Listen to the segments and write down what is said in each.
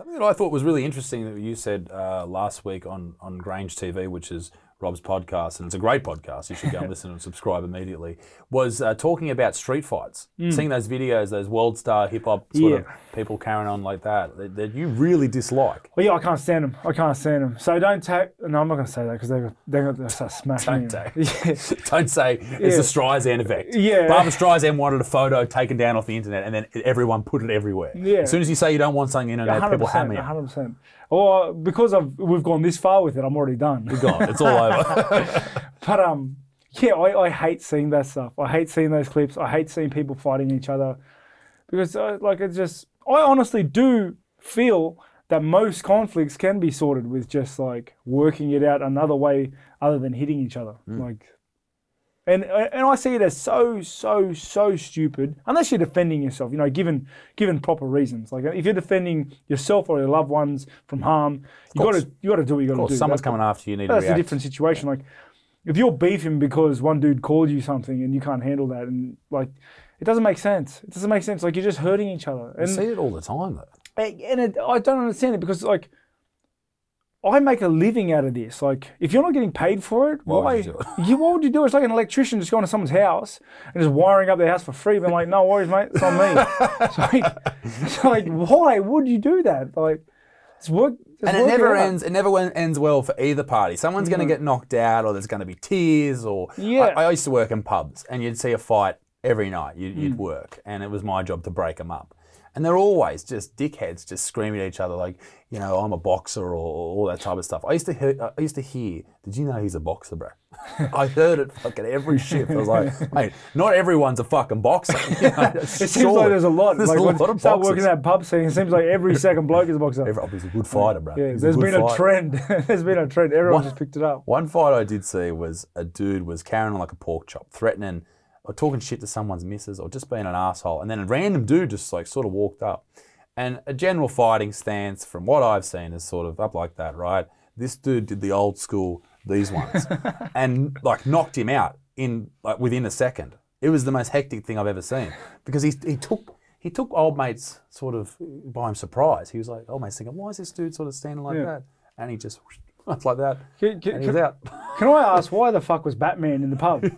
Something that I thought was really interesting that you said uh, last week on, on Grange TV, which is Rob's podcast, and it's a great podcast. You should go and listen and subscribe immediately. Was uh, talking about street fights, seeing those videos, those world star hip hop sort of Mm. People carrying on like that, that, that you really dislike. Well, yeah, I can't stand them. I can't stand them. So don't take. No, I'm not going to say that because they're they're going to start smashing Don't me. take. Yeah. Don't say it's Yeah. the Streisand effect. Yeah. Barbra Streisand wanted a photo taken down off the internet, and then everyone put it everywhere. Yeah. As soon as you say you don't want something on the internet, people hammer you. hundred percent. Or because I've we've gone this far with it, I'm already done. Gone. It's all over. But um, yeah, I, I hate seeing that stuff. I hate seeing those clips. I hate seeing people fighting each other because uh, like it's just. I honestly do feel that most conflicts can be sorted with just like working it out another way other than hitting each other. Like. And, and I see it as so so so stupid unless you're defending yourself. You know, given given proper reasons. Like if you're defending yourself or your loved ones from harm, you got to you got to do what you got to do. someone's That's- coming after you. You need to that's a different situation. Like, if you're beefing because one dude called you something and you can't handle that, and like, it doesn't make sense. It doesn't make sense. Like, you're just hurting each other. You see it all the time, though. and it, I don't understand it because, like, I make a living out of this. Like, if you're not getting paid for it, Why why? would you do it? you, what would you do? It's like an electrician just going to someone's house and just wiring up their house for free. Being like, no worries, mate, it's on me. it's, like, it's like, why would you do that? Like, it's work. just And it never out. ends. It never ends well for either party. Someone's going to mm-hmm. get knocked out, or there's going to be tears. Or Yeah. I, I used to work in pubs, and you'd see a fight every night. You'd, Mm. you'd work, and it was my job to break them up. And they're always just dickheads, just screaming at each other like, you know, I'm a boxer or, all that type of stuff. I used to hear, I used to hear, did you know he's a boxer, bro? I heard it fucking every shift. I was like, mate, not everyone's a fucking boxer. You know, It seems like there's a lot. There's like a when lot you of start boxers. working that pub scene, it seems like every second bloke is a boxer. Every, he's a good fighter, bro. yeah, He's there's good been a trend. there's been a trend. Everyone What? just picked it up. One fight I did see was a dude was carrying like a pork chop, threatening or talking shit to someone's missus or just being an asshole. And then a random dude just like sort of walked up. And a general fighting stance, from what I've seen, is sort of up like that, right? This dude did the old school, these ones, and like knocked him out in like within a second. It was the most hectic thing I've ever seen because he, he took he took old mates sort of by him surprise. He was like, old mates thinking, why is this dude sort of standing like Yeah. that? And he just like that, Can, can- and he was can- out. can I ask why the fuck was Batman in the pub?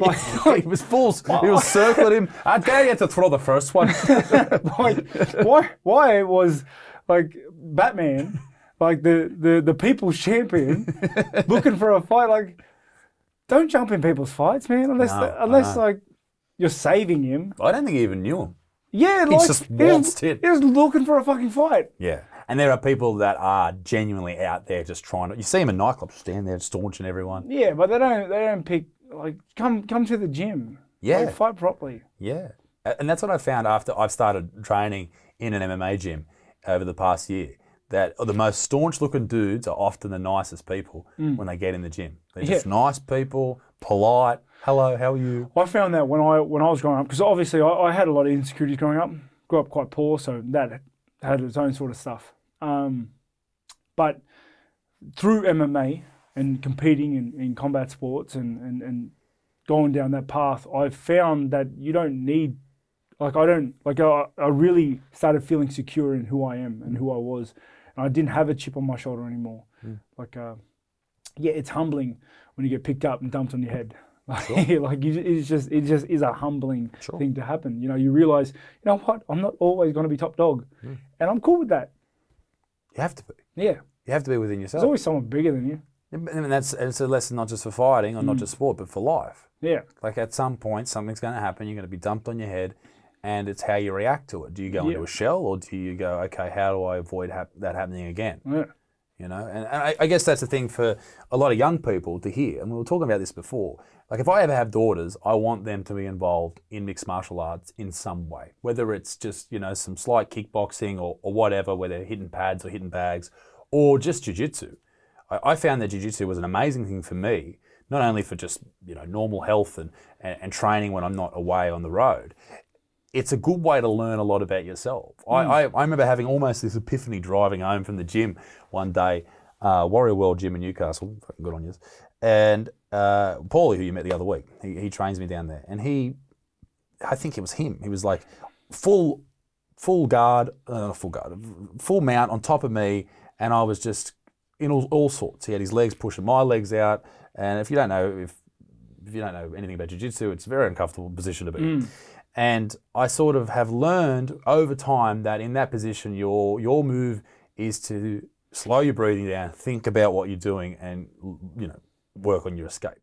Like, he was full. He was circling him. I dare you to throw the first one. like, why? Why was like Batman, like the the the people's champion, looking for a fight? Like, don't jump in people's fights, man. Unless No, I unless like you're saving him. I don't think he even knew him. Yeah, like just he was- He was looking for a fucking fight. Yeah. And there are people that are genuinely out there just trying to. You see them in nightclubs, stand there staunching everyone. Yeah, but they don't they don't pick like come come to the gym. Yeah. Like, fight properly. Yeah. And that's what I found after I've started training in an MMA gym over the past year. That the most staunch looking dudes are often the nicest people mm. when they get in the gym. They're just nice people, polite. Hello, how are you? I found that when I when I was growing up, because obviously I, I had a lot of insecurities growing up. Grew up quite poor, so that had its own sort of stuff. Um, but through MMA and competing in, in combat sports and, and, and going down that path, I've found that you don't need, like, I don't, like, I, I really started feeling secure in who I am and who I was. And I didn't have a chip on my shoulder anymore. Like, uh, yeah, it's humbling when you get picked up and dumped on your head. Like, like you, it's just it just is a humbling Sure. thing to happen. You know, you realize, you know what, I'm not always going to be top dog, and I'm cool with that. You have to be. Yeah, You have to be within yourself. there's always someone bigger than you. And that's it's a lesson not just for fighting or not mm. just sport, but for life. Yeah, Like at some point, something's going to happen. You're going to be dumped on your head, and it's how you react to it. Do you go into a shell, or do you go, okay, how do I avoid hap- that happening again? yeah, You know, and, and I, I guess that's the thing for a lot of young people to hear. And we were talking about this before. Like, if I ever have daughters, I want them to be involved in mixed martial arts in some way, whether it's just you know some slight kickboxing or, or whatever, where they're hitting pads or hitting bags, or just jujitsu. I, I found that jiu-jitsu was an amazing thing for me, not only for just you know normal health and, and, and training when I'm not away on the road. It's a good way to learn a lot about yourself. I, I, I remember having almost this epiphany driving home from the gym one day, uh, Warrior World Gym in Newcastle, fucking good on you. And uh, Paulie, who you met the other week, he, he trains me down there, and he, I think it was him. He was like full full guard, uh, full guard, full mount on top of me, and I was just in all, all sorts. He had his legs pushing my legs out, and if you don't know if if you don't know anything about jiu-jitsu, it's a very uncomfortable position to be. And I sort of have learned over time that in that position, your your move is to slow your breathing down, think about what you're doing, and you know work on your escape.